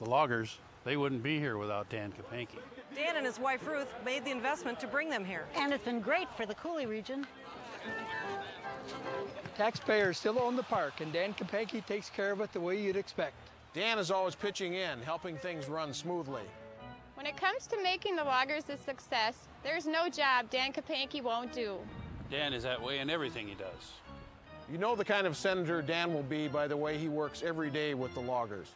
The loggers, they wouldn't be here without Dan Kapanke. Dan and his wife Ruth made the investment to bring them here. And it's been great for the Coulee region. Taxpayers still own the park, and Dan Kapanke takes care of it the way you'd expect. Dan is always pitching in, helping things run smoothly. When it comes to making the loggers a success, there's no job Dan Kapanke won't do. Dan is that way in everything he does. You know the kind of senator Dan will be by the way he works every day with the loggers.